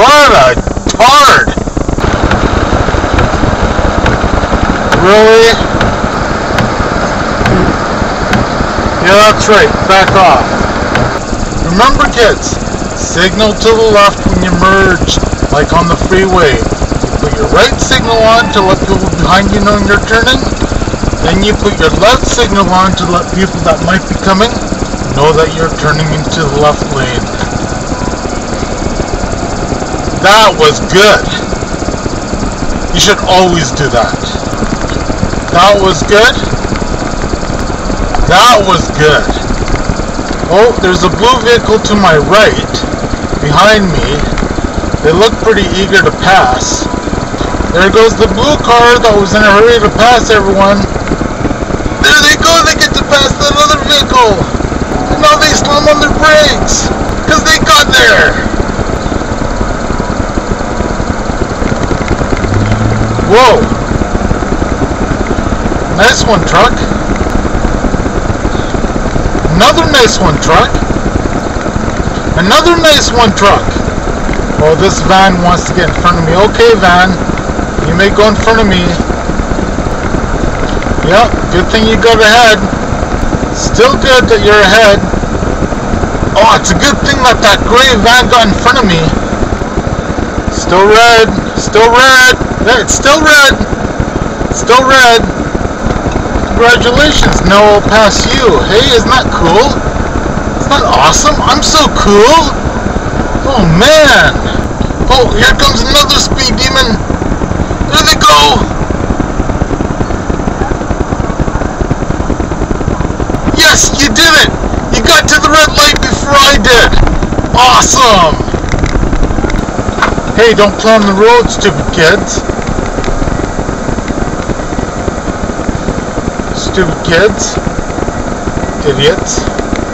What a tard! Really? Yeah, that's right. Back off. Remember, kids, signal to the left when you merge, like on the freeway. You put your right signal on to let people behind you know you're turning. Then you put your left signal on to let people that might be coming know that you're turning into the left lane. That was good. You should always do that. That was good. That was good. Oh, there's a blue vehicle to my right, behind me. They look pretty eager to pass. There goes the blue car that was in a hurry to pass everyone. There they go, they get to pass that other vehicle. And now they slam on their brakes, because they got there. Whoa. Nice one, truck. Another nice one, truck. Another nice one, truck. Oh, this van wants to get in front of me. Okay, van. You may go in front of me. Yep, good thing you got ahead. Still good that you're ahead. Oh, it's a good thing that that gray van got in front of me. Still red. Still red. Yeah, it's still red. Still red. Congratulations, now I'll pass you. Hey, isn't that cool? Isn't that awesome? I'm so cool. Oh, man. Oh, here comes another speed demon. There they go. Yes, you did it. You got to the red light before I did. Awesome. Hey, don't on the road, stupid kids. Stupid kids. Idiots.